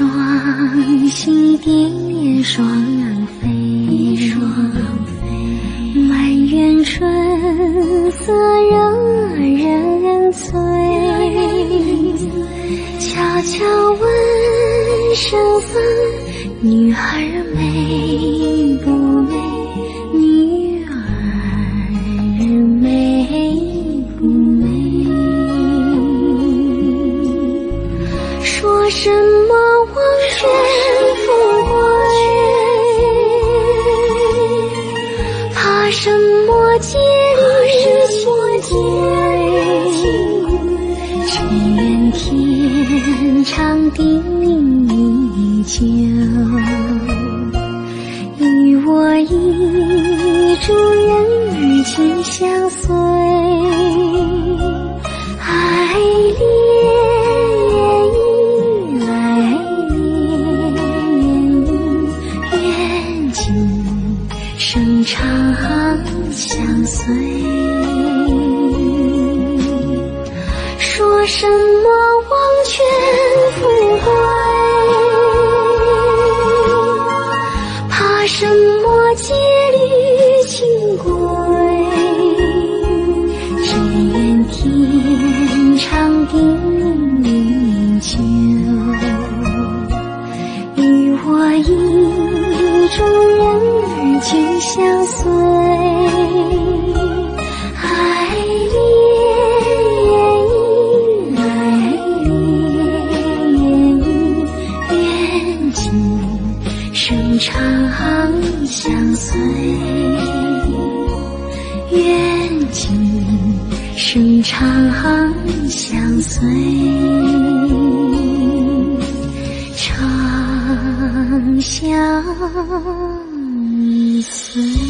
双栖蝶双飞，双飞满园春色惹人醉。悄悄问圣僧，女儿美。什么王权富贵？怕什么戒律清规？只愿天长地久，与我意中人儿情长相随。说什么王权富贵？怕什么戒律清规？只愿天长地岁，爱恋依来依，愿今生常相随，愿今生常相随，常相随。